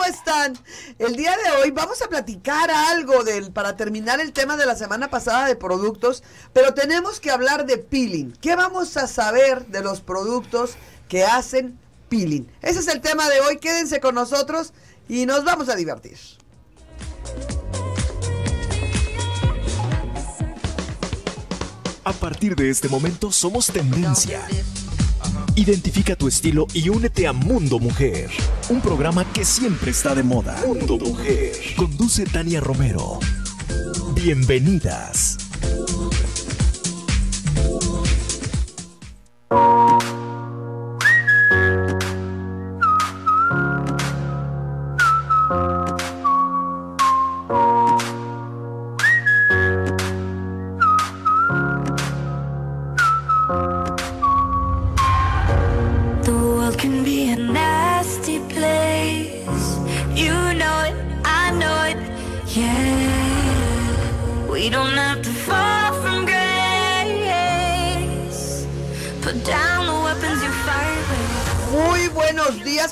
Muy buenos días, ¿cómo están? El día de hoy vamos a platicar algo del para terminar el tema de la semana pasada de productos, pero tenemos que hablar de peeling. ¿Qué vamos a saber de los productos que hacen peeling? Ese es el tema de hoy. Quédense con nosotros y nos vamos a divertir. A partir de este momento somos tendencia. Identifica tu estilo y únete a Mundo Mujer, un programa que siempre está de moda. Mundo Mujer. Conduce Tania Romero. Bienvenidas.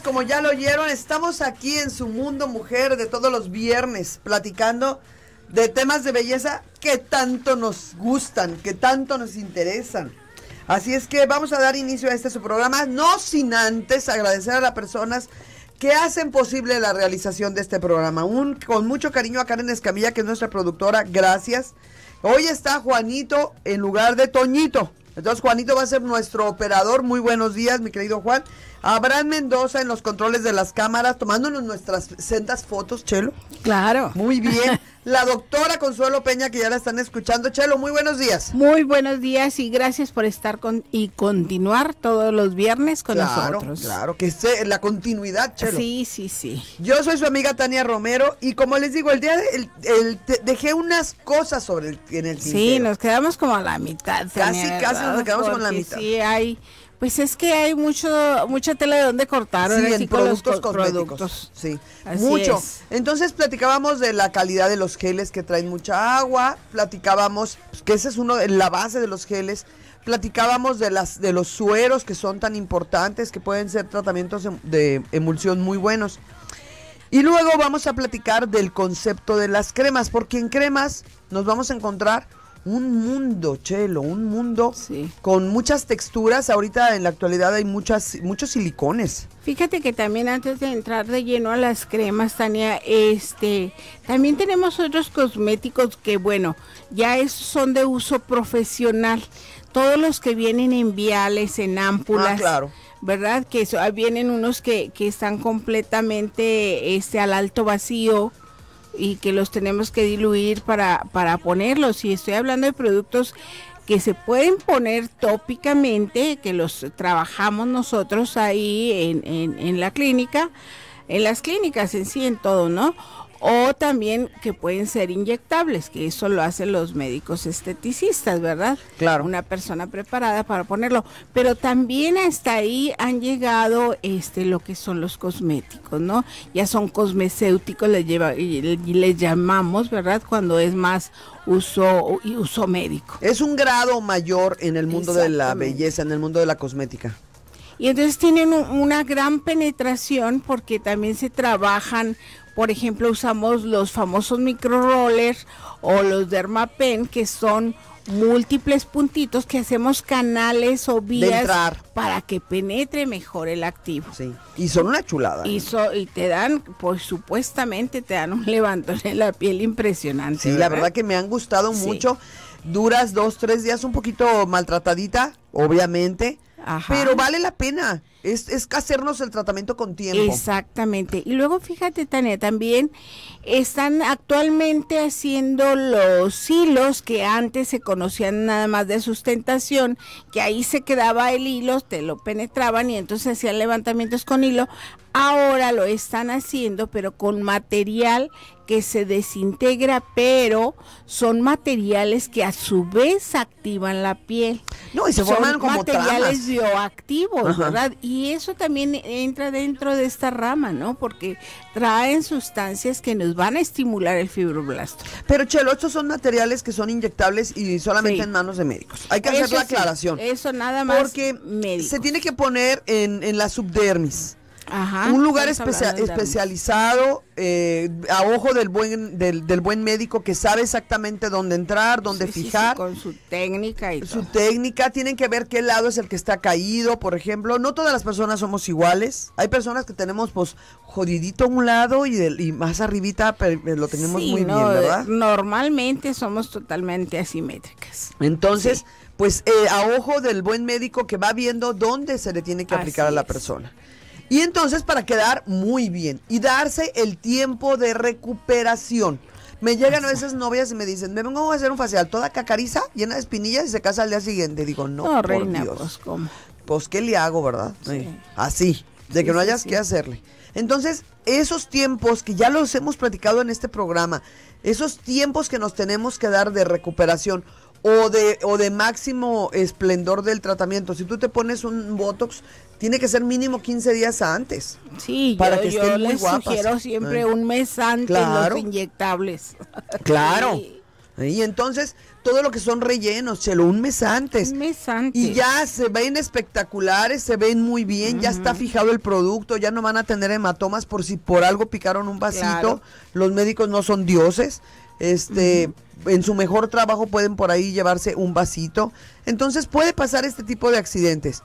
Como ya lo oyeron, estamos aquí en su mundo mujer de todos los viernes platicando de temas de belleza que tanto nos gustan, que tanto nos interesan. Así es que vamos a dar inicio a este su programa, no sin antes agradecer a las personas que hacen posible la realización de este programa. Un, con mucho cariño a Karen Escamilla, que es nuestra productora, gracias. Hoy está Juanito en lugar de Toñito. Entonces Juanito va a ser nuestro operador. Muy buenos días, mi querido Juan. Abraham Mendoza en los controles de las cámaras, tomándonos nuestras sendas fotos, Chelo. Claro. Muy bien. La doctora Consuelo Peña, que ya la están escuchando. Chelo, muy buenos días. Muy buenos días y gracias por estar con y continuar todos los viernes con claro, nosotros. claro, que esté la continuidad, Chelo. Sí, sí, sí. Yo soy su amiga Tania Romero y como les digo, el día de, el- el- te- dejé unas cosas sobre el, en el Sí, tintero. nos quedamos como a la mitad. Casi, Tania, casi nos quedamos con la mitad. Sí, hay, pues es que hay mucho, mucha tela de donde cortar. Sí, en productos co- cosméticos. productos. Sí, Así mucho. es. Entonces platicábamos de la calidad de los geles que traen mucha agua, platicábamos pues, que ese es uno de la base de los geles. Platicábamos de las de los sueros que son tan importantes, que pueden ser tratamientos em- de emulsión muy buenos. Y luego vamos a platicar del concepto de las cremas, porque en cremas nos vamos a encontrar un mundo, Chelo, un mundo Sí. con muchas texturas. Ahorita en la actualidad hay muchas, muchos silicones. Fíjate que también antes de entrar de lleno a las cremas, Tania, este, también tenemos otros cosméticos que, bueno, ya es- son de uso profesional. Todos los que vienen en viales, en ámpulas. Ah, claro. ¿Verdad? Que eso- vienen unos que, que están completamente este, al alto vacío y que los tenemos que diluir para, para ponerlos. Y estoy hablando de productos que se pueden poner tópicamente, que los trabajamos nosotros ahí en, en, en la clínica, en las clínicas en sí, en todo, ¿no? O también que pueden ser inyectables, que eso lo hacen los médicos esteticistas, ¿verdad? Claro. Una persona preparada para ponerlo. Pero también hasta ahí han llegado este lo que son los cosméticos, ¿no? Ya son cosmecéuticos, les, lleva, les llamamos, ¿verdad? Cuando es más uso, y uso médico. Es un grado mayor en el mundo de la belleza, en el mundo de la cosmética. Y entonces tienen un- una gran penetración porque también se trabajan, por ejemplo, usamos los famosos microrollers o los dermapen que son múltiples puntitos que hacemos canales o vías para que penetre mejor el activo. Sí. Y son una chulada. Y, so- y te dan, pues supuestamente te dan un levantón en la piel impresionante. Sí, la verdad que me han gustado Sí. mucho. Duras dos, tres días, un poquito maltratadita, obviamente. Ajá. Pero vale la pena. Es, es hacernos el tratamiento con tiempo. Exactamente. Y luego fíjate, Tania, también están actualmente haciendo los hilos que antes se conocían nada más de sustentación, que ahí se quedaba el hilo, te lo penetraban y entonces hacían levantamientos con hilo. Ahora lo están haciendo, pero con material que se desintegra, pero son materiales que a su vez activan la piel. No, y se Son forman como materiales tramas. bioactivos, Ajá. ¿verdad? Y eso también entra dentro de esta rama, ¿no? Porque traen sustancias que nos van a estimular el fibroblasto. Pero Chelo, estos son materiales que son inyectables y solamente Sí. en manos de médicos. Hay que hacer la sí, aclaración. eso nada más Porque médico. se tiene que poner en, en la subdermis. Ajá, un lugar especia- especializado eh, a ojo del buen del, del buen médico que sabe exactamente dónde entrar, dónde Sí, sí, sí, fijar. con su técnica y su todo. técnica, tienen que ver qué lado es el que está caído, por ejemplo. No todas las personas somos iguales. Hay personas que tenemos, pues, jodidito a un lado y, del- y más arribita pero, eh, lo tenemos muy no, bien, ¿verdad? Normalmente somos totalmente asimétricas. Entonces, pues, eh, a ojo del buen médico que va viendo dónde se le tiene que aplicar a la es. persona. Y entonces, para quedar muy bien y darse el tiempo de recuperación. Me llegan a veces novias y me dicen, me vengo a hacer un facial toda cacariza, llena de espinillas y se casa al día siguiente. Digo, no, No, por reina, Dios. pues cómo. pues ¿qué le hago, verdad? Sí. Sí. Así, de Sí, que no hayas que hacerle. Entonces, esos tiempos que ya los hemos platicado en este programa, esos tiempos que nos tenemos que dar de recuperación o de, o de máximo esplendor del tratamiento, si tú te pones un Botox, tiene que ser mínimo 15 días antes. Sí, Para yo, que yo estén muy les guapas. sugiero siempre Ay. un mes antes Claro. los inyectables. Claro. Sí, Y entonces, todo lo que son rellenos, chelo, un mes antes. un mes antes. Y ya se ven espectaculares, se ven muy bien, ya está fijado el producto, ya no van a tener hematomas por si por algo picaron un vasito. Claro. Los médicos no son dioses. Este, en su mejor trabajo pueden por ahí llevarse un vasito. Entonces puede pasar este tipo de accidentes.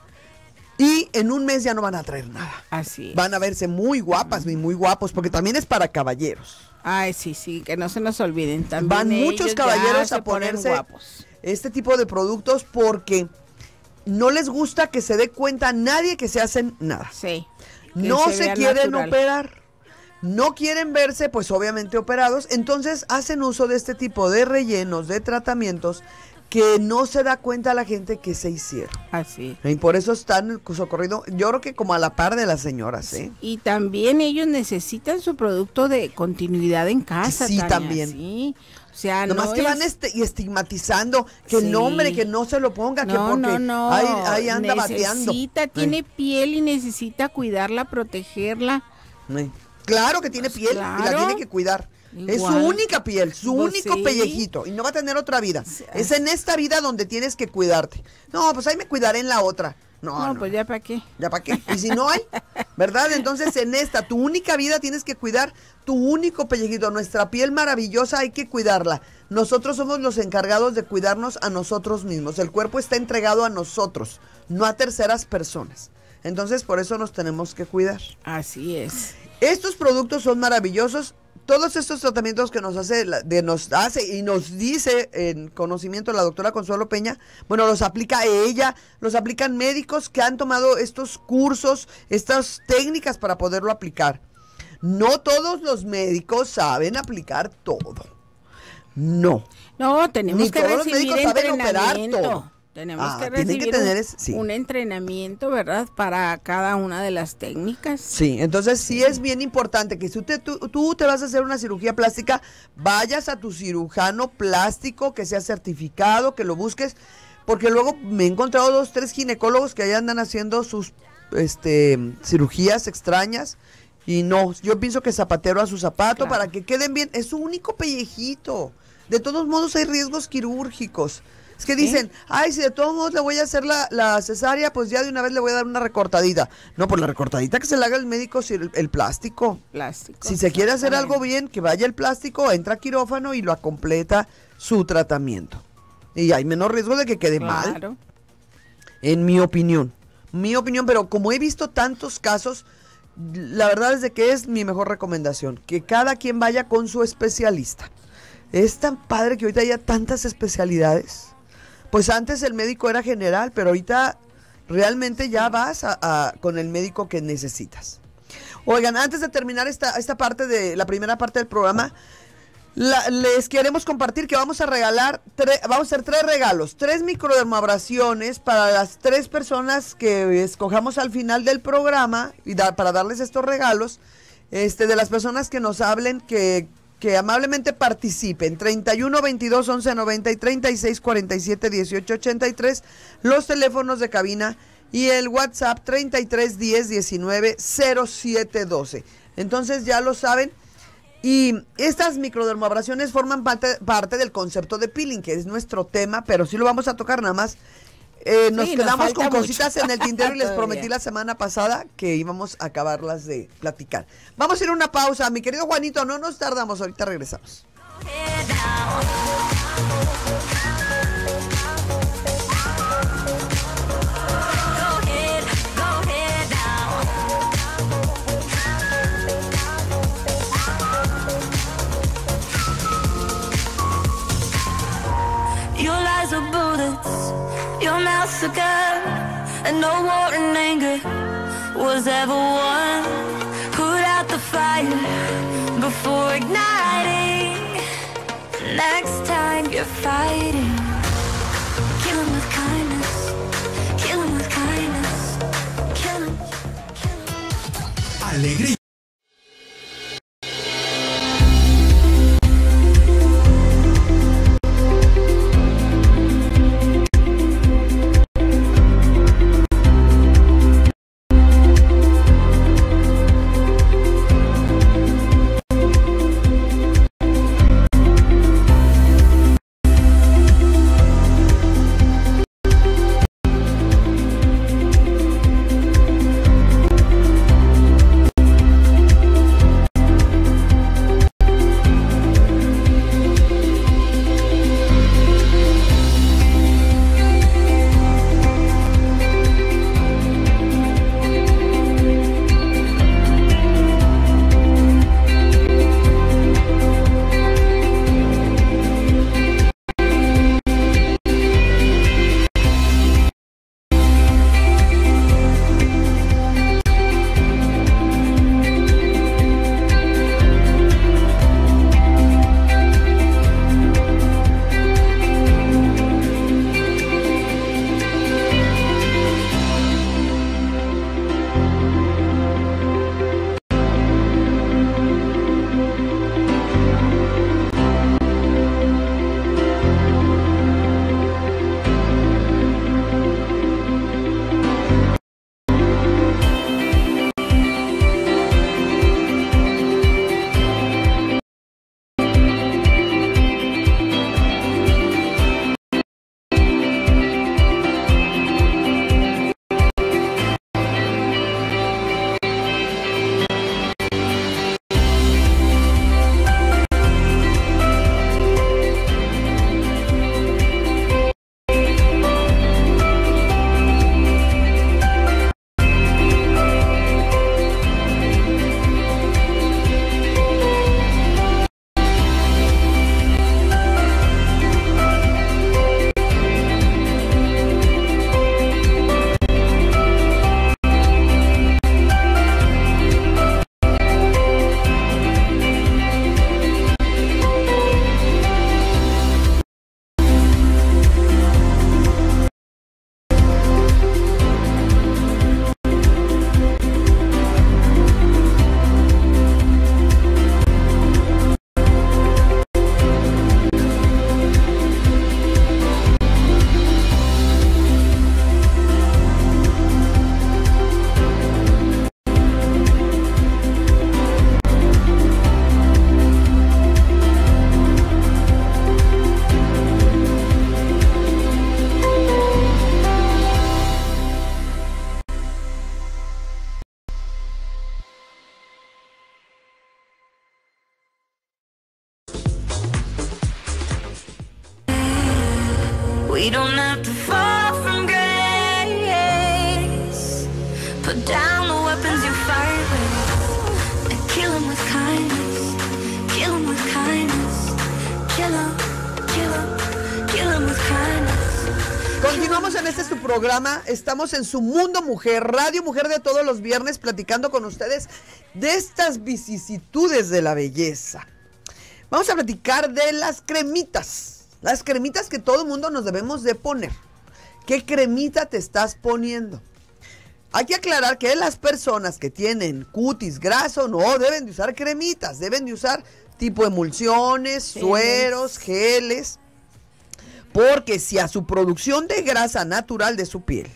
Y en un mes ya no van a traer nada. Así es. Van a verse muy guapas y muy guapos, porque también es para caballeros. Ay, sí, sí, que no se nos olviden también. Van muchos caballeros a ponerse guapos. este tipo de productos porque no les gusta que se dé cuenta nadie que se hacen nada. Sí. No se, quieren natural. operar. No quieren verse, pues obviamente operados. Entonces hacen uso de este tipo de rellenos, de tratamientos, que no se da cuenta la gente que se hicieron. Así. Y por eso están socorrido, yo creo que como a la par de las señoras, ¿eh? Y también ellos necesitan su producto de continuidad en casa. Sí, Tania, también. Sí. O sea, Nomás no que van es- este- y estigmatizando que Sí. no, hombre, que no se lo ponga, que No, porque no, no. Ahí, ahí anda bateando. Necesita, Eh. tiene piel y necesita cuidarla, protegerla. Claro que tiene piel y la tiene que cuidar. Es su única piel, su Pues único sí. pellejito y no va a tener otra vida. Sí. Es en esta vida donde tienes que cuidarte. No, pues ahí me cuidaré en la otra. No, No, no, pues ya para qué. ¿Ya para qué? Y si no hay, ¿verdad? Entonces en esta, tu única vida tienes que cuidar tu único pellejito. Nuestra piel maravillosa hay que cuidarla. Nosotros somos los encargados de cuidarnos a nosotros mismos. El cuerpo está entregado a nosotros, no a terceras personas. Entonces por eso nos tenemos que cuidar. Así es. Estos productos son maravillosos. Todos estos tratamientos que nos hace, de nos hace y nos dice en conocimiento la doctora Consuelo Peña, bueno, los aplica ella, los aplican médicos que han tomado estos cursos, estas técnicas para poderlo aplicar. No todos los médicos saben aplicar todo. No. No, tenemos Ni que todos los recibir médicos saben operar todo. Tenemos Ah, que recibir que tener sí. un entrenamiento, ¿verdad? Para cada una de las técnicas. Sí, entonces sí es bien importante que si usted, tú, tú te vas a hacer una cirugía plástica, vayas a tu cirujano plástico que sea certificado, que lo busques, porque luego me he encontrado dos, tres ginecólogos que ahí andan haciendo sus este, cirugías extrañas. Y no, yo pienso que zapatero a su zapato Claro. para que queden bien. Es su único pellejito. De todos modos hay riesgos quirúrgicos. Es que dicen, ay, si de todos modos le voy a hacer la, la cesárea, pues ya de una vez le voy a dar una recortadita. No, pues la recortadita que se le haga el médico, si el, el plástico. Plástico. Si se quiere hacer algo bien, que vaya el plástico, entra a quirófano y lo completa su tratamiento. Y hay menos riesgo de que quede mal, Claro. en mi opinión. Mi opinión, pero como he visto tantos casos, la verdad es de que es mi mejor recomendación, que cada quien vaya con su especialista. Es tan padre que ahorita haya tantas especialidades. Pues antes el médico era general, pero ahorita realmente ya vas a- con el médico que necesitas. Oigan, antes de terminar esta, esta parte de la primera parte del programa, les queremos compartir que vamos a regalar, vamos a hacer tres regalos, tres microdermabrasiones para las tres personas que escojamos al final del programa y para darles estos regalos, este, de las personas que nos hablen, que, que amablemente participen. 31 22 11 90 y 36 47 18 83, los teléfonos de cabina y el WhatsApp 33 10 19 07 12. Entonces ya lo saben. Y estas microdermabrasiones forman parte, parte del concepto de peeling, que es nuestro tema, pero sí lo vamos a tocar nada más. Eh, nos Sí, quedamos con mucho. cositas en el tintero y les prometí la semana pasada que íbamos a acabarlas de platicar. Vamos a ir a una pausa. Mi querido Juanito, no nos tardamos, ahorita regresamos. A and no war and anger was ever won. Put out the fire before igniting. Next time you're fighting, kill 'em with kindness, kill 'em with kindness, kill 'em. Alegría. We don't have to fall from grace. Put down the weapons you fight with and kill 'em with kindness. Kill 'em with kindness. Kill 'em, kill 'em, kill 'em with kindness. Continuamos en este su programa. Estamos en su Mundo Mujer, Radio Mujer de todos los viernes, platicando con ustedes de estas vicisitudes de la belleza. Vamos a platicar de las cremitas. Las cremitas que todo el mundo nos debemos de poner. ¿Qué cremita te estás poniendo? Hay que aclarar que las personas que tienen cutis graso no deben de usar cremitas, deben de usar tipo emulsiones, sueros, geles. Porque si a su producción de grasa natural de su piel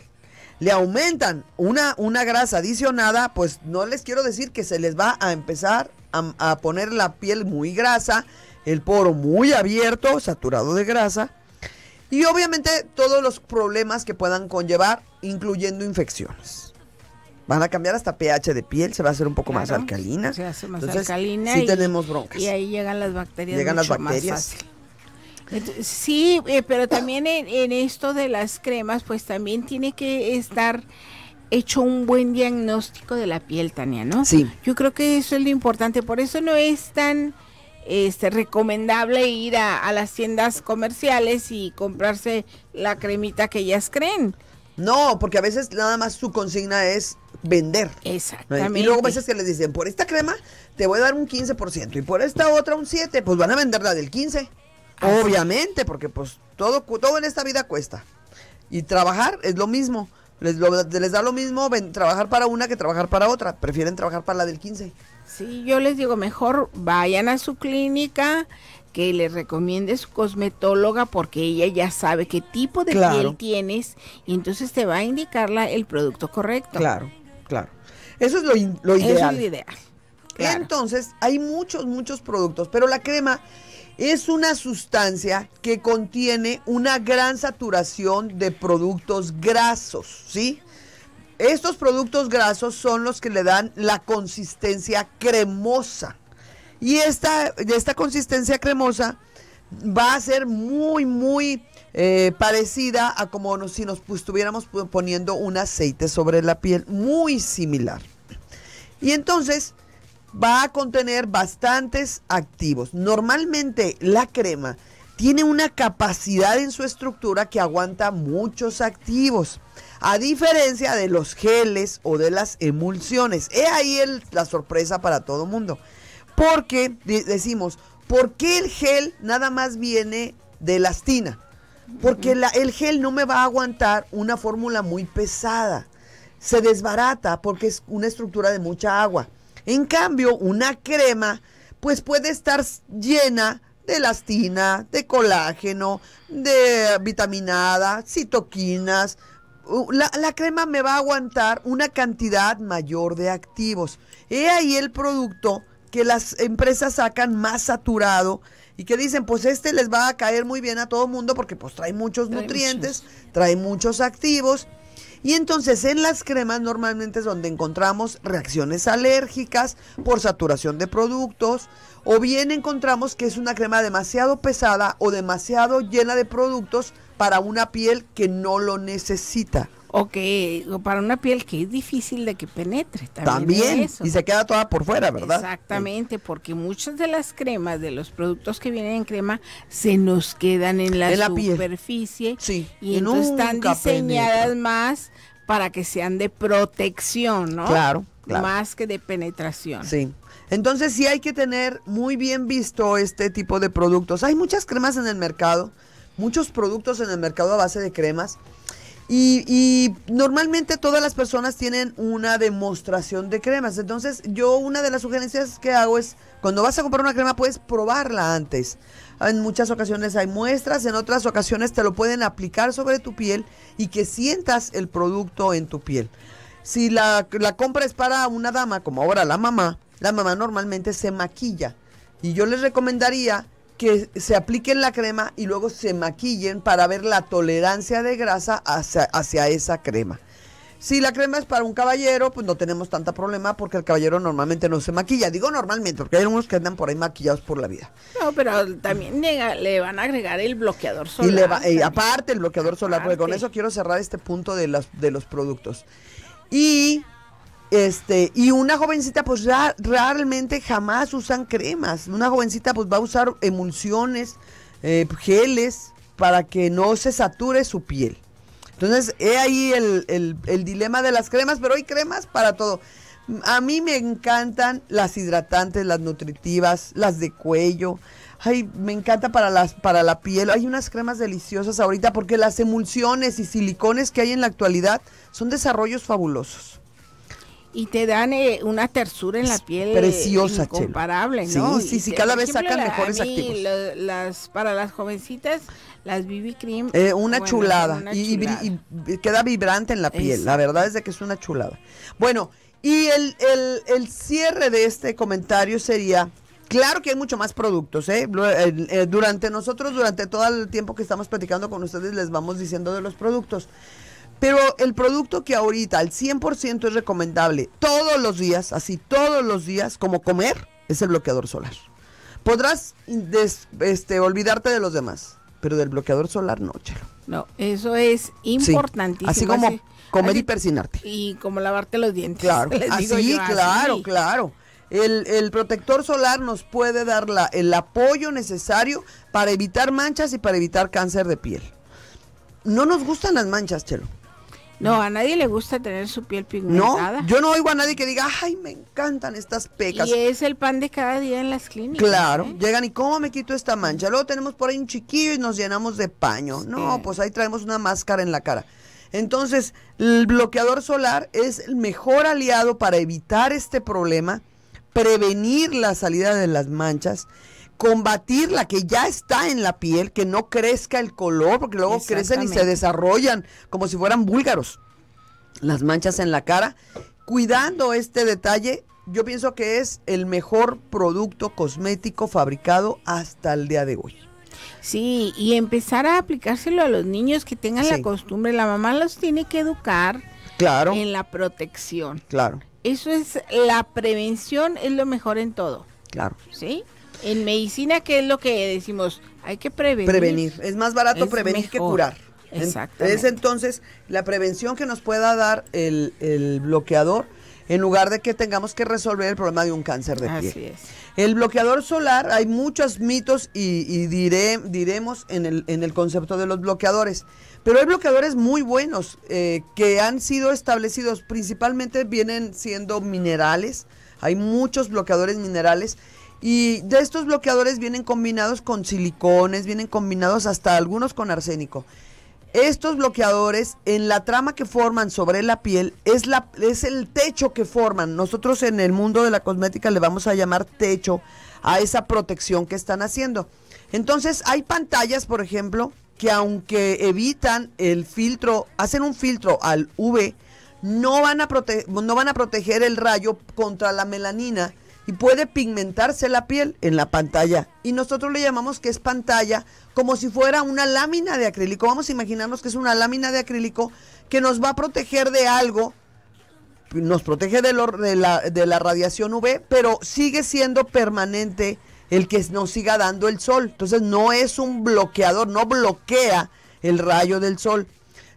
le aumentan una, una grasa adicionada, pues no les quiero decir que se les va a empezar a, a poner la piel muy grasa, el poro muy abierto, saturado de grasa. Y obviamente todos los problemas que puedan conllevar, incluyendo infecciones. Van a cambiar hasta pH de piel, se va a hacer un poco más alcalina. Se hace más Entonces, alcalina. sí y- tenemos broncas. Y ahí llegan las bacterias. Llegan las más bacterias. fácil. Entonces, sí, eh, pero también en, en esto de las cremas, pues también tiene que estar hecho un buen diagnóstico de la piel, Tania, ¿no? Sí. Yo creo que eso es lo importante, por eso no es tan este, recomendable ir a, a las tiendas comerciales y comprarse la cremita que ellas creen. No, porque a veces nada más su consigna es vender. Exactamente. Y luego a veces que les dicen, por esta crema te voy a dar un 15% y por esta otra un 7%, pues van a vender la del 15%. Así. Obviamente, porque pues todo, todo en esta vida cuesta. Y trabajar es lo mismo. Les, lo- les da lo mismo ven- trabajar para una que trabajar para otra. Prefieren trabajar para la del 15. Sí, yo les digo, mejor vayan a su clínica, que les recomiende su cosmetóloga, porque ella ya sabe qué tipo de Claro. piel tienes y entonces te va a indicar la- el producto correcto. Claro, claro. Eso es lo, lo Eso ideal. es lo ideal. Claro. Entonces, hay muchos, muchos productos, pero la crema es una sustancia que contiene una gran saturación de productos grasos, ¿sí? Estos productos grasos son los que le dan la consistencia cremosa. Y esta, esta consistencia cremosa va a ser muy, muy eh, parecida a como nos- si nos pues, estuviéramos poniendo un aceite sobre la piel, muy similar. Y entonces va a contener bastantes activos. Normalmente la crema tiene una capacidad en su estructura que aguanta muchos activos, a diferencia de los geles o de las emulsiones. He ahí la sorpresa para todo mundo. Porque de- decimos, ¿por qué el gel nada más viene de elastina? Porque el gel no me va a aguantar una fórmula muy pesada. Se desbarata porque es una estructura de mucha agua. En cambio, una crema, pues puede estar llena de elastina, de colágeno, de vitaminada, citoquinas. La, la crema me va a aguantar una cantidad mayor de activos. He ahí el producto que las empresas sacan más saturado y que dicen, pues este les va a caer muy bien a todo el mundo porque pues trae muchos Trae nutrientes, trae muchos activos. Y entonces en las cremas normalmente es donde encontramos reacciones alérgicas por saturación de productos o bien encontramos que es una crema demasiado pesada o demasiado llena de productos para una piel que no lo necesita. O que o para una piel que es difícil de que penetre. También, También. eso. Y se queda toda por fuera, ¿verdad? Exactamente, porque muchas de las cremas, de los productos que vienen en crema, se nos quedan en la, En la piel. superficie Sí, y y entonces están diseñadas penetra. más para que sean de protección, ¿no? Claro, claro. Más que de penetración. Sí. Entonces sí hay que tener muy bien visto este tipo de productos. Hay muchas cremas en el mercado, muchos productos en el mercado a base de cremas. Y, normalmente todas las personas tienen una demostración de cremas. Entonces yo una de las sugerencias que hago es, cuando vas a comprar una crema puedes probarla antes. En muchas ocasiones hay muestras, en otras ocasiones te lo pueden aplicar sobre tu piel y que sientas el producto en tu piel. Si la, la compra es para una dama, como ahora la mamá, la mamá normalmente se maquilla. Y yo les recomendaría que se apliquen la crema y luego se maquillen para ver la tolerancia de grasa hacia, hacia esa crema. Si la crema es para un caballero, pues no tenemos tanta problema porque el caballero normalmente no se maquilla. Digo normalmente, porque hay unos que andan por ahí maquillados por la vida. No, pero también le, le van a agregar el bloqueador solar. Y le va- y también. aparte el bloqueador solar, porque con eso quiero cerrar este punto de, las, de los productos. Y este, y una jovencita, pues realmente jamás usan cremas. Una jovencita, pues va a usar emulsiones, eh, geles, para que no se sature su piel. Entonces, he ahí el, el- el dilema de las cremas, pero hay cremas para todo. A mí me encantan las hidratantes, las nutritivas, las de cuello. Ay, me encanta para las para la piel. Hay unas cremas deliciosas ahorita porque las emulsiones y silicones que hay en la actualidad son desarrollos fabulosos. Y te dan eh, una tersura en la piel Preciosa, incomparable, Sí, ¿no? sí, sí, te- cada vez sacan la- mejores a mí activos. las, para las jovencitas, las BB Cream. Eh, una bueno, chulada. una y, y chulada. y queda vibrante en la piel. La verdad es de que es una chulada. Bueno, y el, el- el cierre de este comentario sería Claro que hay mucho más productos, ¿eh? Eh, eh, Durante nosotros, durante todo el tiempo que estamos platicando con ustedes, les vamos diciendo de los productos. Pero el producto que ahorita al 100% es recomendable todos los días, así todos los días, como comer, es el bloqueador solar. Podrás des- este, olvidarte de los demás, pero del bloqueador solar no, chelo. No, eso es Sí, importantísimo. Así como así- comer así- y persinarte. Y como lavarte los dientes. Claro, así, yo, claro, claro. El, el protector solar nos puede dar la- el apoyo necesario para evitar manchas y para evitar cáncer de piel. No nos gustan las manchas, Chelo. No, a nadie le gusta tener su piel No, pigmentada. yo no oigo a nadie que diga, ay, me encantan estas pecas. Y es el pan de cada día en las clínicas. Claro, ¿eh? llegan y cómo me quito esta mancha. Luego tenemos por ahí un chiquillo y nos llenamos de paño. No, pues ahí traemos una máscara en la cara. Entonces, el bloqueador solar es el mejor aliado para evitar este problema, prevenir la salida de las manchas, combatir la que ya está en la piel, que no crezca el color, porque luego crecen y se desarrollan como si fueran búlgaros las manchas en la cara. Cuidando este detalle, yo pienso que es el mejor producto cosmético fabricado hasta el día de hoy. Sí, y empezar a aplicárselo a los niños que tengan Sí. la costumbre. La mamá los tiene que educar Claro, en la protección. claro, Eso es, la prevención es lo mejor en todo, claro. ¿sí? En medicina, ¿qué es lo que decimos? Hay que prevenir. Prevenir. Es más barato Es prevenir que curar. Exactamente. Es entonces la prevención que nos pueda dar el, el bloqueador en lugar de que tengamos que resolver el problema de un cáncer de piel. Así es. El bloqueador solar, hay muchos mitos y, y diré, diremos en el, en el concepto de los bloqueadores. Pero hay bloqueadores muy buenos eh, que han sido establecidos, principalmente vienen siendo minerales. Hay muchos bloqueadores minerales. Y de estos bloqueadores vienen combinados con silicones, vienen combinados hasta algunos con arsénico. Estos bloqueadores, en la trama que forman sobre la piel, es, la, es el techo que forman. Nosotros en el mundo de la cosmética le vamos a llamar techo a esa protección que están haciendo. Entonces, hay pantallas, por ejemplo, que aunque evitan el filtro, hacen un filtro al UV, no van a, prote- no van a proteger el rayo contra la melanina y puede pigmentarse la piel en la pantalla. Y nosotros le llamamos que es pantalla como si fuera una lámina de acrílico. Vamos a imaginarnos que es una lámina de acrílico que nos va a proteger de algo, nos protege de, lo- de la, de la radiación UV, pero sigue siendo permanente el que nos siga dando el sol. Entonces no es un bloqueador, no bloquea el rayo del sol.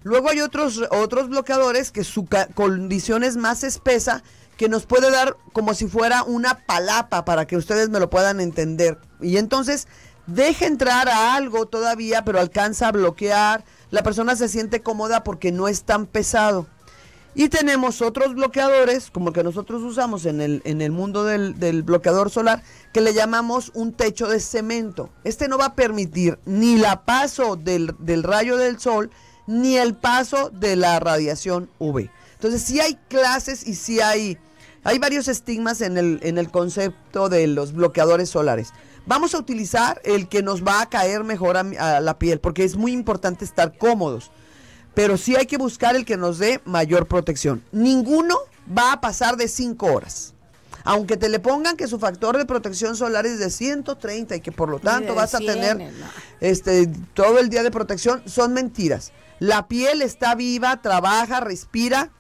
Luego hay otros, otros bloqueadores que su condición es más espesa, que nos puede dar como si fuera una palapa para que ustedes me lo puedan entender. Y entonces deja entrar a algo todavía, pero alcanza a bloquear. La persona se siente cómoda porque no es tan pesado. Y tenemos otros bloqueadores, como el que nosotros usamos en el, en el mundo del, del bloqueador solar, que le llamamos un techo de cemento. Este no va a permitir ni la paso del, del rayo del sol, ni el paso de la radiación UV. Entonces sí hay clases y sí hay, hay varios estigmas en el, en el concepto de los bloqueadores solares. Vamos a utilizar el que nos va a caer mejor a a la piel, porque es muy importante estar cómodos pero sí hay que buscar el que nos dé mayor protección. Ninguno va a pasar de 5 horas. Aunque te le pongan que su factor de protección solar es de 130 y que por lo tanto vas a 100, tener no. este todo el día de protección, son mentiras. La piel está viva, trabaja, respira.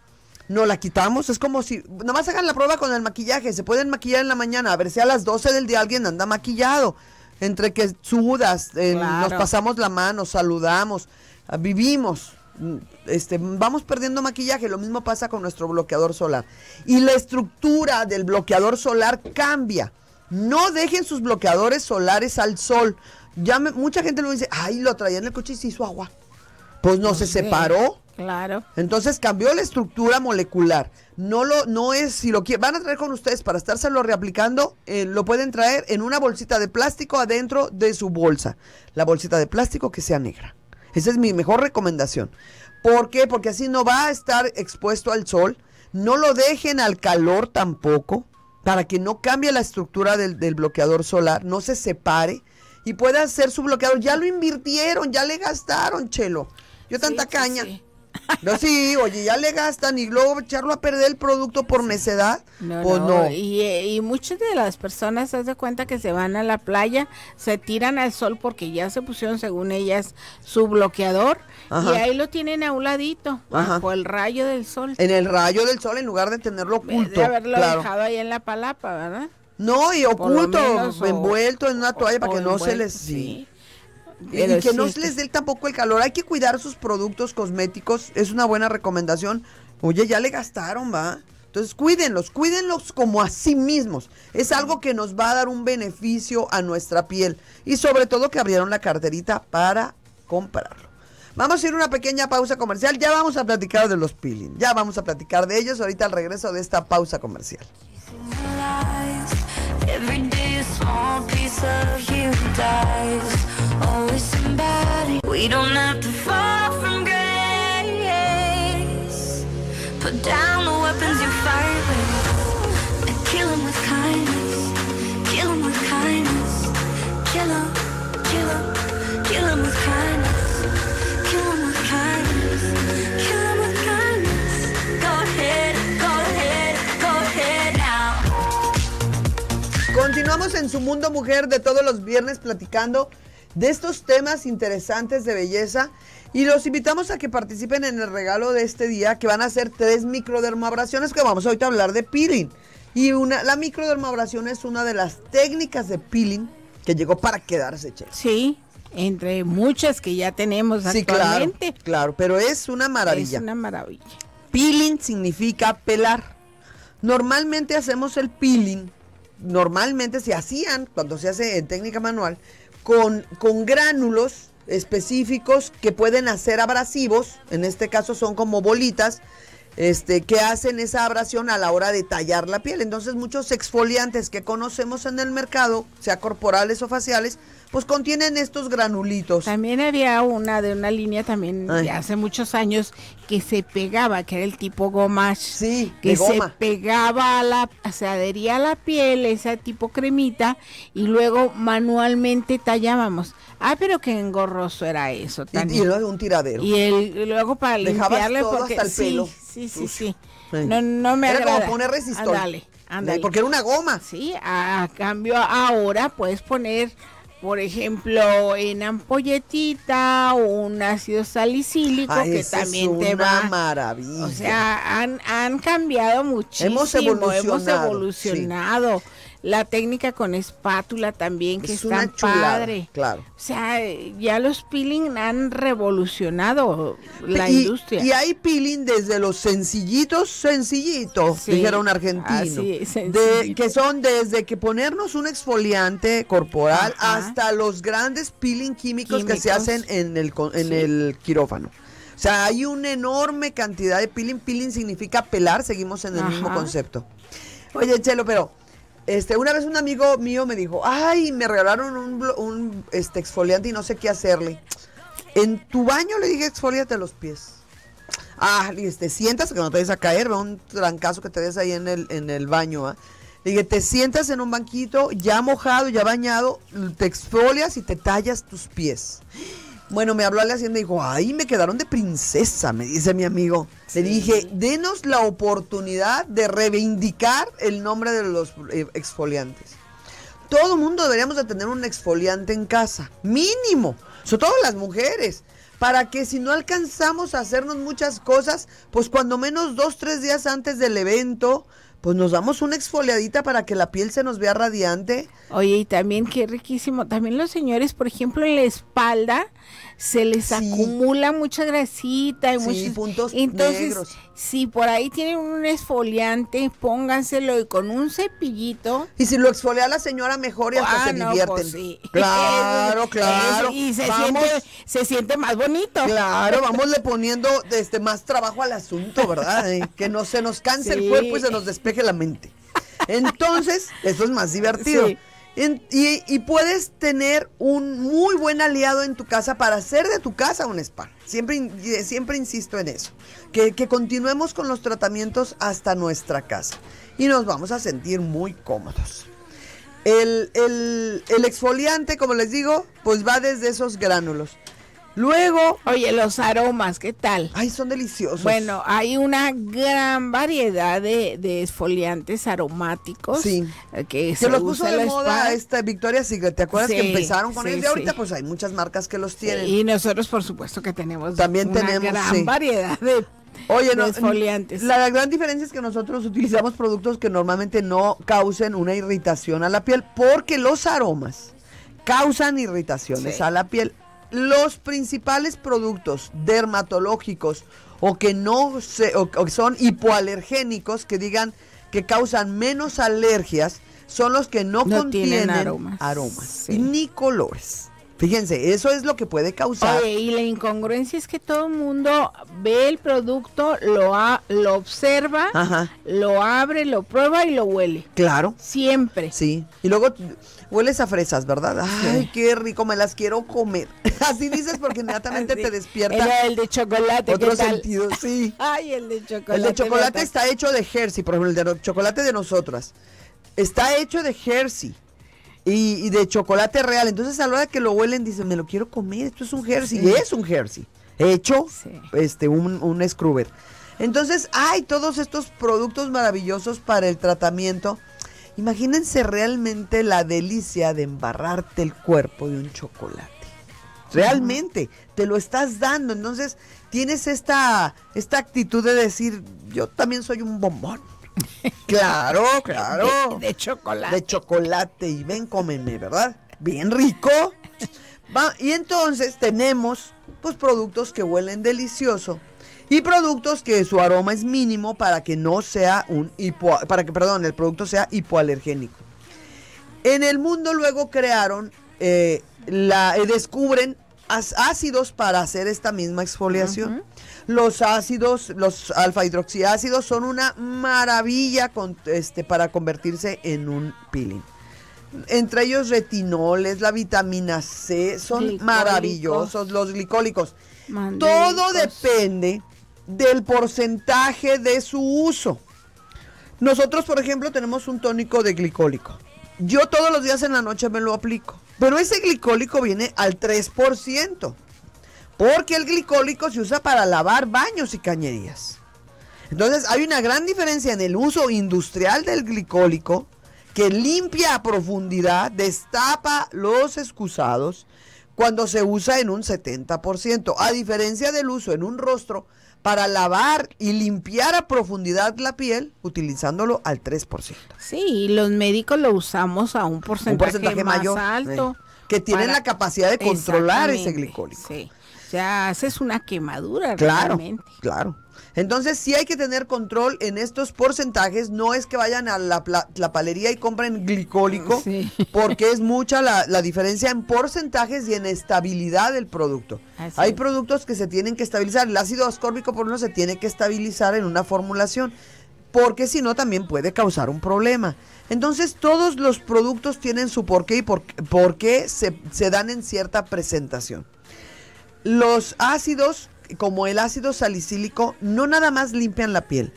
No la quitamos, es como si nomás hagan la prueba con el maquillaje, se pueden maquillar en la mañana, a ver si a las 12 del día alguien anda maquillado. Entre que sudas, eh, nos pasamos la mano, saludamos, ah, vivimos, mm, este, vamos perdiendo maquillaje. Lo mismo pasa con nuestro bloqueador solar. Y la estructura del bloqueador solar cambia. No dejen sus bloqueadores solares al sol. Ya me- mucha gente lo dice, ay, lo traía en el coche y se hizo agua. Pues no se separó. Claro. Entonces cambió la estructura molecular. No lo, no es, si lo quieren, van a traer con ustedes para estárselo reaplicando, eh, lo pueden traer en una bolsita de plástico adentro de su bolsa. La bolsita de plástico que sea negra. Esa es mi mejor recomendación. ¿Por qué? Porque así no va a estar expuesto al sol. No lo dejen al calor tampoco, para que no cambie la estructura del, del bloqueador solar, no se separe y pueda hacer su bloqueador. Ya lo invirtieron, ya le gastaron, chelo. Yo tanta Sí, sí, caña. sí. No, sí, oye, ya le gastan y luego echarlo a perder el producto por necedad. No, pues no. no. Y, eh, y muchas de las personas se de cuenta que se van a la playa, se tiran al sol porque ya se pusieron, según ellas, su bloqueador Ajá. y ahí lo tienen a un ladito, bajo el rayo del sol. En el rayo del sol en lugar de tenerlo oculto. de haberlo claro. dejado ahí en la palapa, ¿verdad? No, y oculto, menos, o- envuelto en una toalla para que no se les... sí. Y que sí no es les dé tampoco el calor. Hay que cuidar sus productos cosméticos. Es una buena recomendación. Oye, ya le gastaron, ¿va? Entonces cuídenlos, cuídenlos como a sí mismos. Es algo que nos va a dar un beneficio a nuestra piel. Y sobre todo que abrieron la carterita para comprarlo. Vamos a ir a una pequeña pausa comercial. Ya vamos a platicar de los peeling. Ya vamos a platicar de ellos ahorita al regreso de esta pausa comercial. Always somebody. We don't have to fall from grace. Put down the weapons you fight with. And kill 'em with kindness. Kill 'em with kindness. Kill 'em, kill 'em, kill 'em with kindness. Kill 'em with kindness. Kill 'em with kindness. Go ahead, go ahead, go ahead now. Continuamos en su mundo mujer de todos los viernes platicando de estos temas interesantes de belleza y los invitamos a que participen en el regalo de este día que van a ser tres microdermabrasiones que vamos ahorita a hablar de peeling. Y una, la microdermabrasión es una de las técnicas de peeling que llegó para quedarse, che. Sí, entre muchas que ya tenemos Sí, claro, actualmente. claro, pero es una maravilla. Es una maravilla. Peeling significa pelar. Normalmente hacemos el peeling, normalmente se hacían, cuando se hace en técnica manual, con, con gránulos específicos que pueden hacer abrasivos, en este caso son como bolitas, este, que hacen esa abrasión a la hora de tallar la piel. Entonces muchos exfoliantes que conocemos en el mercado, sea corporales o faciales, pues contienen estos granulitos. También había una de una línea también Ay. de hace muchos años que se pegaba, que era el tipo gomash. Sí, que de se goma. pegaba a la, se adhería a la piel, esa tipo cremita, y luego manualmente tallábamos. Ah, pero qué engorroso era eso Y, también. y luego un tiradero. Y el, y luego para Dejabas limpiarle todo porque hasta el sí, pelo. sí, sí, sí. No, no me Era agrada. como poner resistol. Ándale, ándale. Porque era una goma. Sí, a, a cambio ahora puedes poner, por ejemplo, en ampolletita un ácido salicílico que esa es también te una va. maravilla. O sea, han, han cambiado muchísimo. Hemos evolucionado, Hemos evolucionado. La técnica con espátula también, que es es una tan chulada, padre. claro. O sea, ya los peeling han revolucionado la y, industria. y hay peeling desde los sencillitos, sencillitos, Sí, dijera un argentino. así, de, sencillito. que son desde que ponernos un exfoliante corporal Ajá. hasta los grandes peeling químicos, que se hacen en el, en Sí. el quirófano. O sea, hay una enorme cantidad de peeling. Peeling significa pelar, seguimos en el mismo concepto. Oye, Chelo, pero este, una vez un amigo mío me dijo, ay, me regalaron un, este, exfoliante y no sé qué hacerle. En tu baño le dije, exfoliate los pies. Ah, le dije, te sientas, que no te des a caer, va un trancazo que te des ahí en el, baño, ¿ah? Le dije, te sientas en un banquito, ya mojado, ya bañado, te exfolias y te tallas tus pies. Bueno, me habló al hacienda y dijo, ay, me quedaron de princesa, me dice mi amigo. Le dije, denos la oportunidad de reivindicar el nombre de los eh, exfoliantes. Todo mundo deberíamos de tener un exfoliante en casa, mínimo, sobre todo las mujeres, para que si no alcanzamos a hacernos muchas cosas, pues cuando menos dos, tres días antes del evento, pues nos damos una exfoliadita para que la piel se nos vea radiante. Oye, y también qué riquísimo. También los señores, por ejemplo, en la espalda se les Sí. acumula mucha grasita y Sí, muchos puntos Entonces, negros. si por ahí tienen un esfoliante, pónganselo y con un cepillito. Y si lo exfolia la señora mejor y hasta Ah, se no, divierten. pues sí. Claro, claro. eso, y se Vamos- siente, se siente más bonito. Claro, vamosle poniendo este más trabajo al asunto, ¿verdad? Eh, que no se nos canse el cuerpo y se nos despeje la mente. Entonces, eso es más divertido. Sí. En- y, y puedes tener un muy buen aliado en tu casa para hacer de tu casa un spa. Siempre, y siempre insisto en eso. Que, que continuemos con los tratamientos hasta nuestra casa. Y nos vamos a sentir muy cómodos. El, el- el exfoliante, como les digo, pues va desde esos gránulos. Luego, Oye, los aromas, ¿qué tal? ay, son deliciosos. Bueno, hay una gran variedad de, de esfoliantes aromáticos Sí. eh, que, se los puso de la moda spa. esta Victoria Secret, ¿te acuerdas que empezaron con sí, ellos? Y ahorita sí. pues hay muchas marcas que los tienen. Y nosotros, por supuesto, que tenemos También una tenemos, gran variedad de, Oye, de no, la gran diferencia es que nosotros utilizamos productos que normalmente no causen una irritación a la piel porque los aromas causan irritaciones Sí. a la piel. Los principales productos dermatológicos o que no se, o, o son hipoalergénicos que digan que causan menos alergias son los que no, No tienen contienen aromas. aromas Sí. ni colores. Fíjense, eso es lo que puede causar. Oye, y la incongruencia es que todo el mundo ve el producto, lo, lo observa, Ajá. lo abre, lo prueba y lo huele. Claro. Siempre. Sí, y luego hueles a fresas, ¿verdad? Ay, qué rico, me las quiero comer. Así dices porque inmediatamente te despierta Era el de chocolate. otro ¿qué tal? sentido, sí. Ay, el de chocolate. El de chocolate está hecho de Jersey, por ejemplo, el de chocolate de nosotras. Está hecho de Jersey y, y de chocolate real. Entonces a la hora que lo huelen dicen, me lo quiero comer, esto es un Jersey. Y es un Jersey, hecho Sí. este, un, un scrubber. Entonces hay todos estos productos maravillosos para el tratamiento. Imagínense realmente la delicia de embarrarte el cuerpo de un chocolate. Realmente, te lo estás dando. Entonces, tienes esta, esta actitud de decir, yo también soy un bombón. claro, claro. De, de chocolate. De chocolate. Y ven, cómeme, ¿verdad? Bien rico. Va, y entonces tenemos, pues, productos que huelen delicioso. Y productos que su aroma es mínimo para que no sea un hipo, para que, perdón, el producto sea hipoalergénico. En el mundo luego crearon, eh, la, eh, descubren ácidos para hacer esta misma exfoliación. Los ácidos, los alfa hidroxiácidos son una maravilla con- este, para convertirse en un peeling. Entre ellos retinoles, la vitamina C, son maravillosos, los glicólicos. Mandélicos. Todo depende del porcentaje de su uso. Nosotros, por ejemplo, tenemos un tónico de glicólico. Yo todos los días en la noche me lo aplico. Pero ese glicólico viene al 3%. Porque el glicólico se usa para lavar baños y cañerías. Entonces hay una gran diferencia en el uso industrial del glicólico que limpia a profundidad, destapa los excusados cuando se usa en un 70%, a diferencia del uso en un rostro para lavar y limpiar a profundidad la piel utilizándolo al 3%. Sí, y los médicos lo usamos a un porcentaje, Un porcentaje más mayor, alto. que tienen para- la capacidad de controlar ese glicólico. Sí. O sea, haces una quemadura Claro, realmente. claro. Entonces sí hay que tener control en estos porcentajes. No es que vayan a la, palería y compren glicólico, Sí. porque es mucha la, la diferencia en porcentajes y en estabilidad del producto. Así hay es. productos que se tienen que estabilizar. El ácido ascórbico, por ejemplo, se tiene que estabilizar en una formulación, porque si no también puede causar un problema. Entonces todos los productos tienen su porqué y por, por qué se, se dan en cierta presentación. Los ácidos, como el ácido salicílico, no nada más limpian la piel,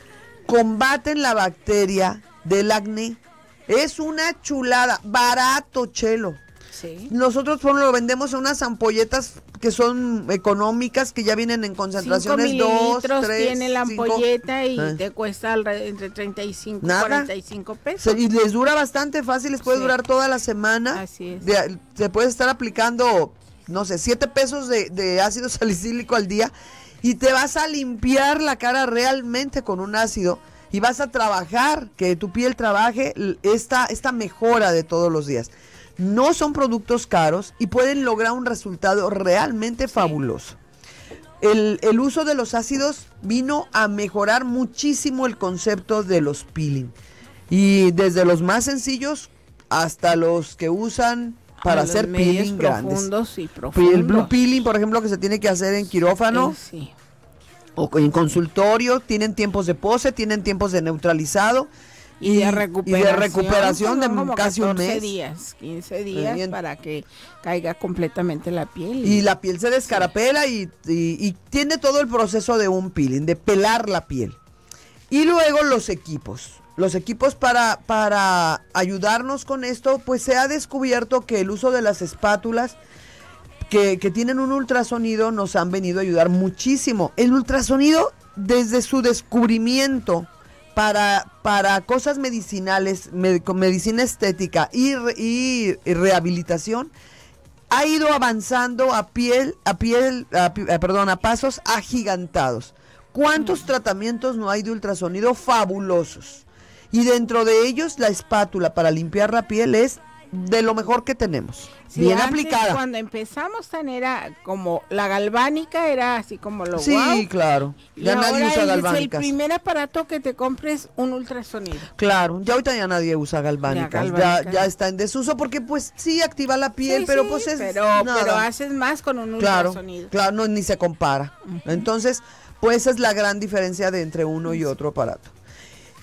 combaten la bacteria del acné. Es una chulada, barato, chelo. Sí. Nosotros por lo vendemos en unas ampolletas que son económicas, que ya vienen en 5 concentraciones 2, mililitros 3, tiene la ampolleta y Ah. te cuesta entre 35 y Nada. 45 pesos. y les dura bastante fácil, les puede Sí. durar toda la semana. Así es. De- se puede estar aplicando, no sé, 7 pesos de, de ácido salicílico al día y te vas a limpiar la cara realmente con un ácido y vas a trabajar, que tu piel trabaje esta, esta mejora de todos los días. No son productos caros y pueden lograr un resultado realmente fabuloso. El, el uso de los ácidos vino a mejorar muchísimo el concepto de los peeling. Y desde los más sencillos hasta los que usan para A hacer peeling grandes. profundos y profundos. El blue peeling, por ejemplo, que se tiene que hacer en quirófano Eh, sí. o en consultorio, tienen tiempos de pose, tienen tiempos de neutralizado Y, de recuperación. y de recuperación de como casi un 14 mes. días, 15 días Bien. para que caiga completamente la piel. Y la piel se descarapela y tiene todo el proceso de un peeling, de pelar la piel. Y luego los equipos. Los equipos para, para ayudarnos con esto, pues se ha descubierto que el uso de las espátulas que, que tienen un ultrasonido nos han venido a ayudar muchísimo. El ultrasonido, desde su descubrimiento para, para cosas medicinales, med- medicina estética y, y- rehabilitación, ha ido avanzando a piel, a piel, a eh, perdón, a pasos agigantados. ¿Cuántos tratamientos no hay de ultrasonido fabulosos? Y dentro de ellos la espátula para limpiar la piel es de lo mejor que tenemos. Sí, Bien antes, aplicada. Cuando empezamos tan era como la galvánica era así como lo Sí, claro. Ya nadie ahora usa es el galvánicas. primer aparato que te compres un ultrasonido. Claro, ya ahorita ya nadie usa galvánicas. Ya, galvánicas. ya está en desuso porque pues sí activa la piel, Sí, pero sí, pues es pero, nada. pero haces más con un Claro, ultrasonido. claro, no, ni se compara. Entonces, pues esa es la gran diferencia de entre uno y otro aparato.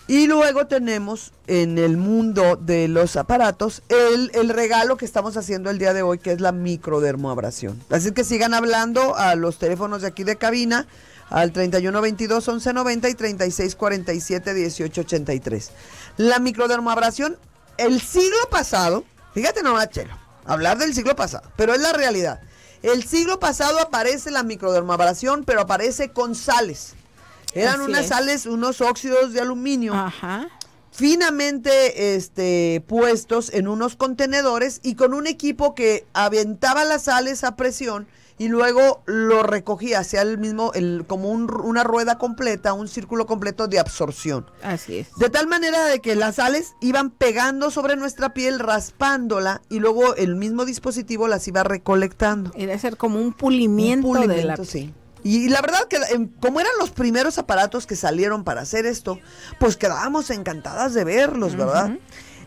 Y luego tenemos en el mundo de los aparatos el, el regalo que estamos haciendo el día de hoy, que es la microdermoabrasión. Así que sigan hablando a los teléfonos de aquí de cabina, al 3122 1190 y 3647 1883. La microdermoabrasión, el siglo pasado, fíjate nomás, Chelo, hablar del siglo pasado, pero es la realidad. El siglo pasado aparece la microdermoabrasión, pero aparece con sales. Eran Así unas es. sales, unos óxidos de aluminio Ajá. finamente este, puestos en unos contenedores y con un equipo que aventaba las sales a presión y luego lo recogía hacia el mismo, el, como un- una rueda completa, un círculo completo de absorción. Así es. De tal manera de que las sales iban pegando sobre nuestra piel, raspándola y luego el mismo dispositivo las iba recolectando. Era hacer como un pulimiento, Un de la sí. Y la verdad que em, como eran los primeros aparatos que salieron para hacer esto, pues quedábamos encantadas de verlos, ¿verdad?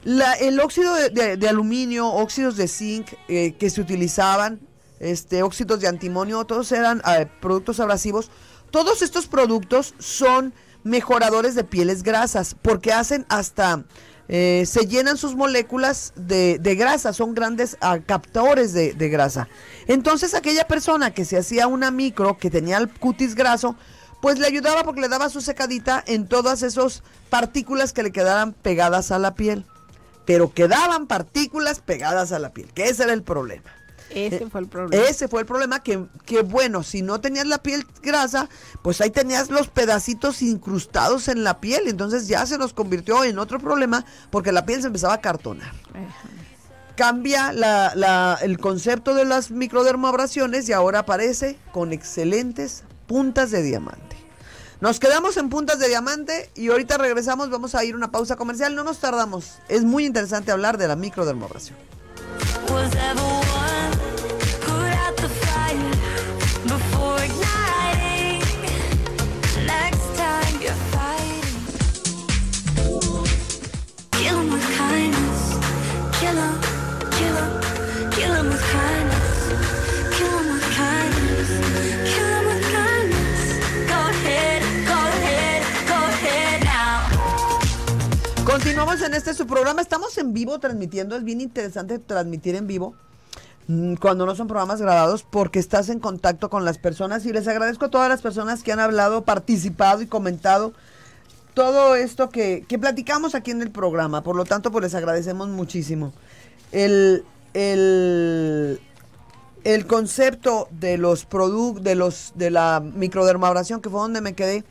La- el óxido de, de- de aluminio, óxidos de zinc eh, que se utilizaban, este, óxidos de antimonio, todos eran eh, productos abrasivos. Todos estos productos son mejoradores de pieles grasas porque hacen hasta eh, se llenan sus moléculas de, grasa, son grandes ah, captores de, de grasa. Entonces aquella persona que se hacía una micro, que tenía el cutis graso, pues le ayudaba porque le daba su secadita en todas esas partículas que le quedaran pegadas a la piel. Pero quedaban partículas pegadas a la piel, que ese era el problema. Ese fue el problema. Ese fue el problema que, que, bueno, si no tenías la piel grasa, pues ahí tenías los pedacitos incrustados en la piel. Entonces ya se nos convirtió en otro problema porque la piel se empezaba a cartonar. Ajá. Cambia la- la- el concepto de las microdermoabrasiones y ahora aparece con excelentes puntas de diamante. Nos quedamos en puntas de diamante y ahorita regresamos, vamos a ir a una pausa comercial, no nos tardamos. Es muy interesante hablar de la microdermoabrasión. Continuamos en este su programa. Estamos en vivo transmitiendo. Es bien interesante transmitir en vivo mm, cuando no son programas grabados porque estás en contacto con las personas y les agradezco a todas las personas que han hablado, participado y comentado todo esto que, que platicamos aquí en el programa. Por lo tanto, pues les agradecemos muchísimo. El, el, el concepto de los productos, de de la microdermabrasión, que fue donde me quedé,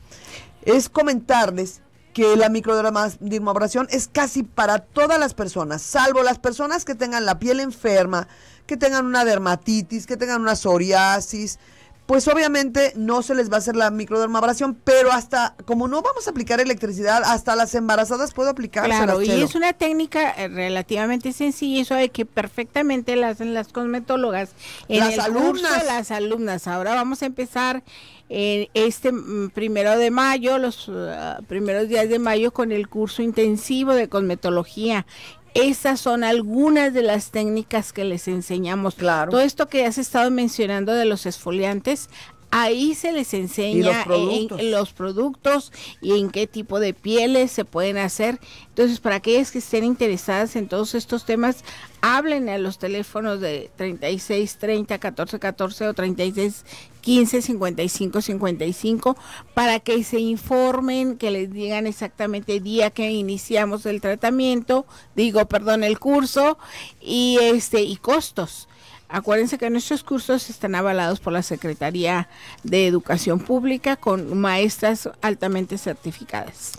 es comentarles que la microdermabrasión es casi para todas las personas, salvo las personas que tengan la piel enferma, que tengan una dermatitis, que tengan una psoriasis, pues obviamente no se les va a hacer la microdermabrasión, pero hasta, como no vamos a aplicar electricidad, hasta las embarazadas puedo aplicar. Claro, y es una técnica eh, relativamente sencilla y sabe que perfectamente la hacen las cosmetólogas. En Las el alumnas. curso, las alumnas. Ahora vamos a empezar eh, este mm, primero de mayo, los ah, primeros días de mayo, con el curso intensivo de cosmetología. Esas son algunas de las técnicas que les enseñamos. Claro. Todo esto que has estado mencionando de los esfoliantes, ahí se les enseña los productos. en- en los productos y en qué tipo de pieles se pueden hacer. Entonces, para aquellas que estén interesadas en todos estos temas, hablen a los teléfonos de 36 30 14 14 o 36 15 55 55 para que se informen, que les digan exactamente día que iniciamos el tratamiento, digo, perdón, el curso y este y costos. Acuérdense que nuestros cursos están avalados por la Secretaría de Educación Pública con maestras altamente certificadas.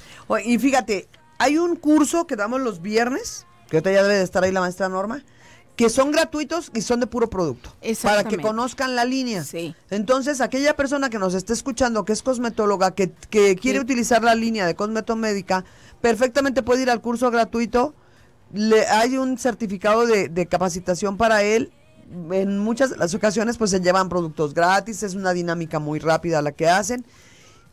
Y fíjate, hay un curso que damos los viernes, que ahorita ya debe de estar ahí la maestra Norma, que son gratuitos y son de puro producto. Para que conozcan la línea. Sí. Entonces, aquella persona que nos esté escuchando, que es cosmetóloga, que, quiere utilizar la línea de cosmetomédica, perfectamente puede ir al curso gratuito. Le, hay un certificado de, de capacitación para él en muchas de las ocasiones pues se llevan productos gratis, es una dinámica muy rápida la que hacen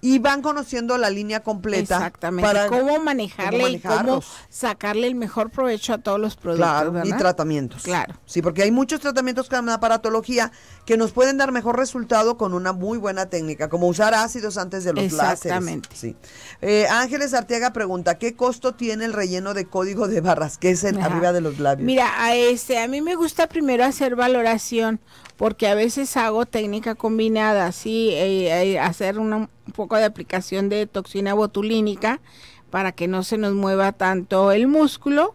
y van conociendo la línea completa. Exactamente. Para cómo manejarle y cómo sacarle el mejor provecho a todos los productos. Claro, y tratamientos. Claro. Sí, porque hay muchos tratamientos con aparatología que nos pueden dar mejor resultado con una muy buena técnica, como usar ácidos antes de los Exactamente. Sí. Eh, Ángeles Arteaga pregunta, ¿qué costo tiene el relleno de código de barras, que es en, arriba de los labios? Mira, a, este, a mí me gusta primero hacer valoración, porque a veces hago técnica combinada, sí, eh, eh, hacer un poco de aplicación de toxina botulínica para que no se nos mueva tanto el músculo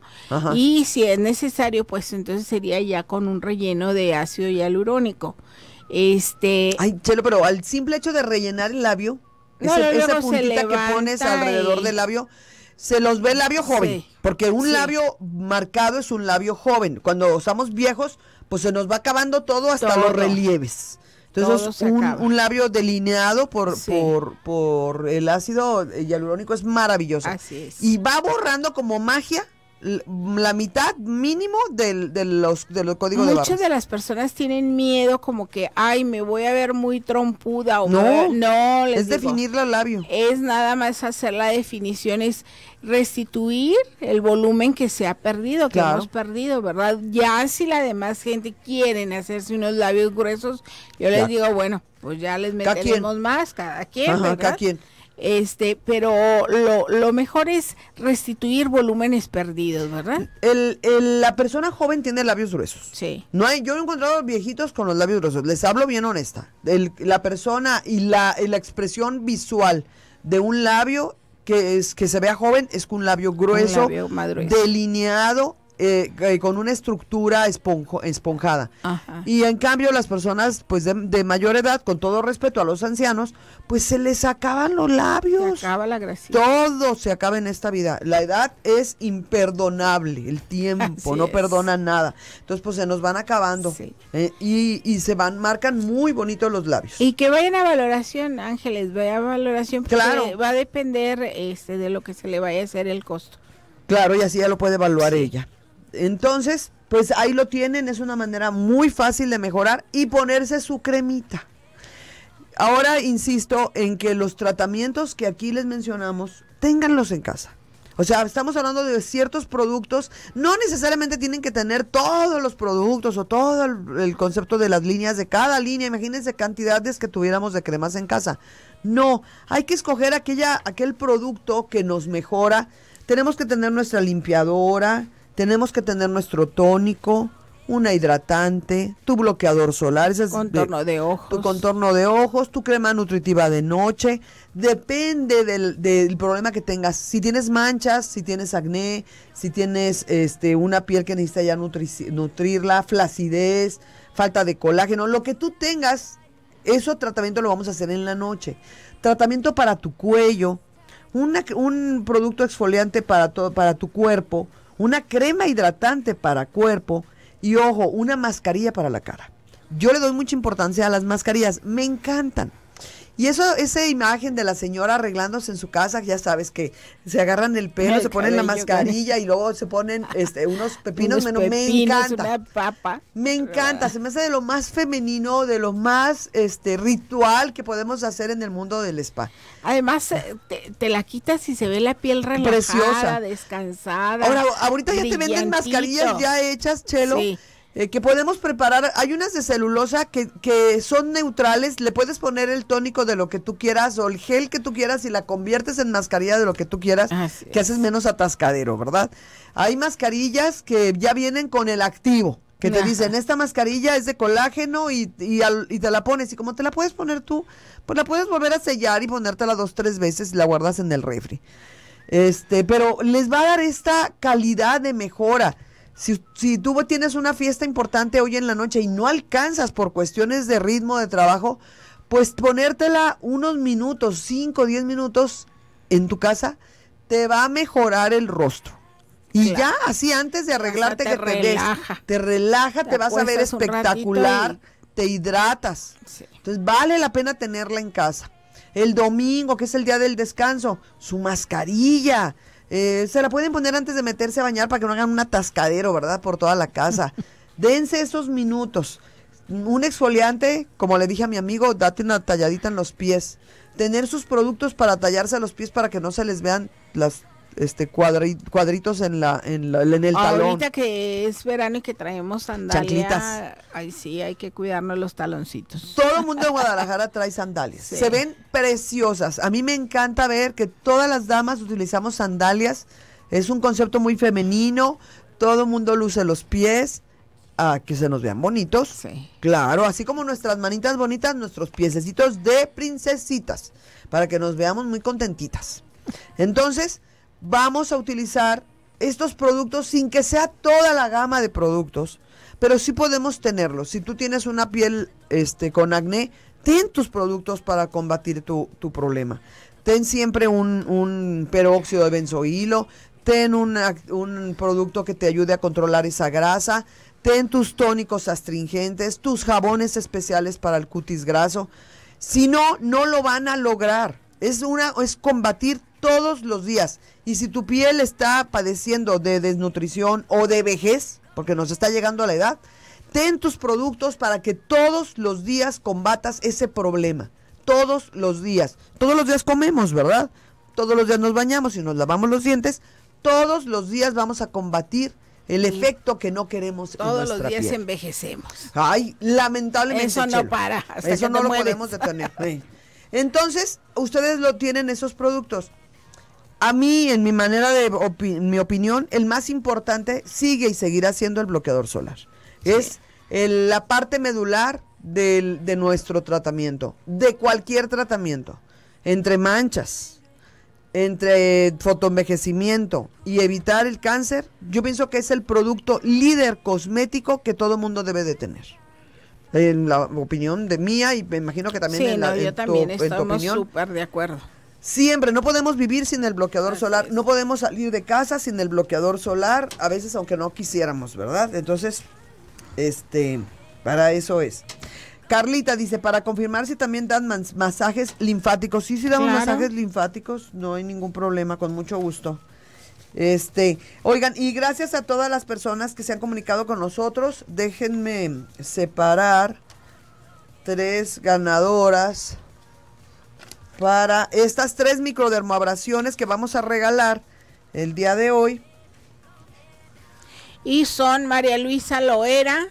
y si es necesario pues entonces sería ya con un relleno de ácido hialurónico. Este Ay, chelo, pero al simple hecho de rellenar el labio, esa puntita que pones alrededor del labio, se los ve el labio joven, porque un labio marcado es un labio joven. Cuando somos viejos, pues se nos va acabando todo hasta los relieves. Entonces, un, un, labio delineado por, por, por el ácido hialurónico es maravilloso. Así es. Y va borrando como magia la mitad mínimo del, de los de los códigos Muchas de Muchas de las personas tienen miedo como que, ay, me voy a ver muy trompuda o no, no es definir el labio. Es nada más hacer la definición, es restituir el volumen que se ha perdido, que hemos perdido, ¿verdad? Ya si la demás gente quieren hacerse unos labios gruesos, yo les digo, bueno, pues ya les meteremos más, cada quien, Cada quien. Este, pero lo, lo mejor es restituir volúmenes perdidos, ¿verdad? El, el, la persona joven tiene labios gruesos. Sí. No hay, yo he encontrado viejitos con los labios gruesos. Les hablo bien honesta. El, la persona y la, la expresión visual de un labio que es que se vea joven es con un labio grueso, delineado eh, eh, con una estructura esponjada. Y en cambio las personas pues de, mayor edad, con todo respeto a los ancianos, pues se les acaban los labios. Se acaba la gracia. Todo se acaba en esta vida. La edad es imperdonable, el tiempo no perdona nada. Entonces pues se nos van acabando eh, y, y, se van, marcan muy bonitos los labios. Y que vayan a valoración, Ángeles, vaya a valoración, claro. va a depender este, de lo que se le vaya a hacer el costo. Claro, y así ya lo puede evaluar ella. Entonces, pues ahí lo tienen, es una manera muy fácil de mejorar y ponerse su cremita. Ahora insisto en que los tratamientos que aquí les mencionamos, ténganlos en casa. O sea, estamos hablando de ciertos productos, no necesariamente tienen que tener todos los productos o todo el, concepto de las líneas de cada línea. Imagínense cantidades que tuviéramos de cremas en casa. No, hay que escoger aquella, aquel producto que nos mejora. Tenemos que tener nuestra limpiadora, tenemos que tener nuestro tónico, una hidratante, tu bloqueador solar, ese contorno de, ojos. Tu contorno de ojos, tu crema nutritiva de noche. Depende del, problema que tengas. Si tienes manchas, si tienes acné, si tienes este una piel que necesita ya nutrirla, flacidez, falta de colágeno, lo que tú tengas, eso tratamiento lo vamos a hacer en la noche. Tratamiento para tu cuello, un producto exfoliante para, todo, para tu cuerpo una crema hidratante para cuerpo y ojo, una mascarilla para la cara. Yo le doy mucha importancia a las mascarillas, me encantan. Y eso, esa imagen de la señora arreglándose en su casa, ya sabes que se agarran el pelo, se ponen la mascarilla y luego se ponen este, unos pepinos, me encanta. papa. Me encanta, se me hace de lo más femenino, de lo más este ritual que podemos hacer en el mundo del spa. Además, eh, te, la quitas y se ve la piel relajada, Preciosa. descansada. Ahora, ahorita ya te venden mascarillas ya hechas, Chelo. Sí eh, que podemos preparar. Hay unas de celulosa que, que son neutrales. Le puedes poner el tónico de lo que tú quieras o el gel que tú quieras y la conviertes en mascarilla de lo que tú quieras, que haces menos atascadero, ¿verdad? Hay mascarillas que ya vienen con el activo. Que te dicen, esta mascarilla es de colágeno y, y, y, te la pones. Y como te la puedes poner tú, pues la puedes volver a sellar y ponértela dos, tres veces y la guardas en el refri. Este, pero les va a dar esta calidad de mejora Si, si tú tienes una fiesta importante hoy en la noche y no alcanzas por cuestiones de ritmo de trabajo, pues ponértela unos minutos, 5 o 10 minutos en tu casa, te va a mejorar el rostro. Y Claro. ya, así antes de arreglarte te que te relaja. te relaja, te, Te vas a ver espectacular, te hidratas. Sí. Entonces vale la pena tenerla en casa. El domingo, que es el día del descanso, su mascarilla. Eh, se la pueden poner antes de meterse a bañar para que no hagan un atascadero, ¿verdad? Por toda la casa. Dense esos minutos. Un exfoliante, como le dije a mi amigo, date una talladita en los pies. Tener sus productos para tallarse los pies para que no se les vean las este cuadri- cuadritos en la en, la- en el talón. Ahorita que es verano y que traemos sandalia, Chanclitas. ahí sí hay que cuidarnos los taloncitos. Todo el mundo en Guadalajara trae sandalias. Sí. Se ven preciosas. A mí me encanta ver que todas las damas utilizamos sandalias. Es un concepto muy femenino. Todo el mundo luce los pies. A que se nos vean bonitos. Sí. Claro, así como nuestras manitas bonitas, nuestros piececitos de princesitas. Para que nos veamos muy contentitas. Entonces, vamos a utilizar estos productos sin que sea toda la gama de productos, pero sí podemos tenerlos. Si tú tienes una piel este, con acné, ten tus productos para combatir tu, tu problema. Ten siempre un, un peróxido de benzoilo, ten un, un producto que te ayude a controlar esa grasa, ten tus tónicos astringentes, tus jabones especiales para el cutis graso. Si no, no lo van a lograr. Es una, es combatir todos los días. Y si tu piel está padeciendo de desnutrición o de vejez, porque nos está llegando a la edad, ten tus productos para que todos los días combatas ese problema. Todos los días. Todos los días comemos, ¿verdad? Todos los días nos bañamos y nos lavamos los dientes. Todos los días vamos a combatir el efecto que no queremos en Todos los nuestra días piel. envejecemos. Ay, lamentablemente. Eso no Chelo. para hasta Eso que no lo mueres. podemos detener. Entonces, ustedes lo tienen esos productos. A mí, en mi manera de opi- mi opinión, el más importante sigue y seguirá siendo el bloqueador solar. Es el- la parte medular del- de nuestro tratamiento, de cualquier tratamiento, entre manchas, entre fotoenvejecimiento y evitar el cáncer, yo pienso que es el producto líder cosmético que todo mundo debe de tener. En la opinión de mía y me imagino que también Sí, en, la, no, en yo tu- también en tu estamos opinión. súper de acuerdo. Siempre, no podemos vivir sin el bloqueador Así solar, es. no podemos salir de casa sin el bloqueador solar, a veces aunque no quisiéramos, ¿verdad? Entonces, este, para eso es. Carlita dice, para confirmar si también dan mas- masajes linfáticos. Sí, sí damos Claro. masajes linfáticos, no hay ningún problema, con mucho gusto. Este, oigan, y gracias a todas las personas que se han comunicado con nosotros, déjenme separar tres ganadoras para estas tres microdermoabrasiones que vamos a regalar el día de hoy. Y son María Luisa Loera,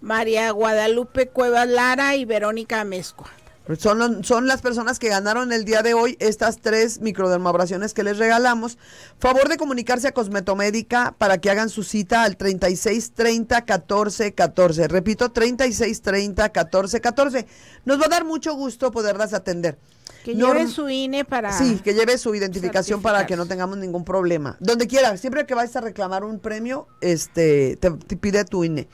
María Guadalupe Cuevas Lara y Verónica Amezcua. Son, son las personas que ganaron el día de hoy estas tres microdermoabrasiones que les regalamos. Favor de comunicarse a Cosmetomédica para que hagan su cita al 36 30 14 14. Repito, 36 30 14 14. Nos va a dar mucho gusto poderlas atender. Que lleve su INE para... Sí, que lleve su identificación para que no tengamos ningún problema. Donde quiera, siempre que vayas a reclamar un premio, este, te, te pide tu INE.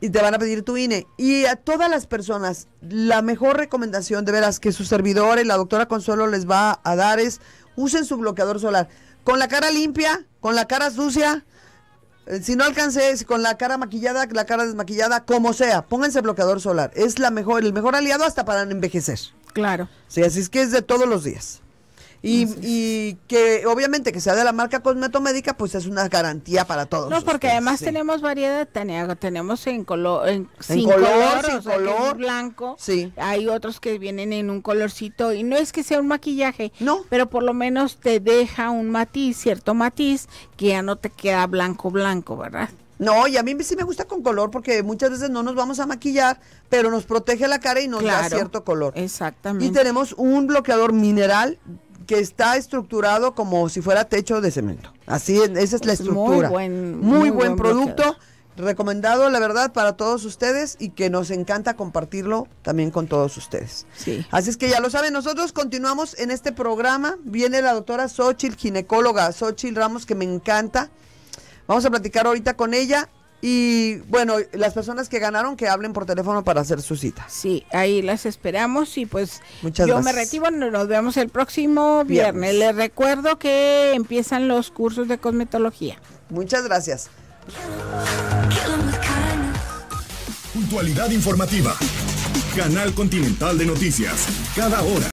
Y te van a pedir tu INE. Y a todas las personas, la mejor recomendación de veras que su servidor y la doctora Consuelo les va a dar es usen su bloqueador solar. Con la cara limpia, con la cara sucia, eh, si no alcancé, si con la cara maquillada, la cara desmaquillada, como sea, pónganse bloqueador solar. Es la mejor, el mejor aliado hasta para envejecer. Claro. Sí, así es que es de todos los días. Y, y que obviamente que sea de la marca Cosmetomédica, pues es una garantía para todos. No, porque ustedes, además sí. tenemos variedad, tenemos en color, en, sin color, color, sin o sea, color. blanco. Sí. Hay otros que vienen en un colorcito y no es que sea un maquillaje, No. pero por lo menos te deja un matiz, cierto matiz, que ya no te queda blanco blanco, ¿verdad? No, y a mí sí me gusta con color porque muchas veces no nos vamos a maquillar, pero nos protege la cara y nos da cierto color. Exactamente. Y tenemos un bloqueador mineral que está estructurado como si fuera techo de cemento. Así, es- esa es la Es muy estructura. buen- muy, muy buen buen producto. bloqueador. Recomendado, la verdad, para todos ustedes y que nos encanta compartirlo también con todos ustedes. Sí. Así es que ya lo saben, nosotros continuamos en este programa. Viene la doctora Xochitl, ginecóloga Xochitl Ramos, que me encanta. Vamos a platicar ahorita con ella y bueno, las personas que ganaron que hablen por teléfono para hacer su cita. Sí, ahí las esperamos y pues Muchas yo me retiro, nos vemos el próximo viernes. Viernes. Les recuerdo que empiezan los cursos de cosmetología. Muchas gracias. Puntualidad informativa. Canal Continental de Noticias. Cada hora.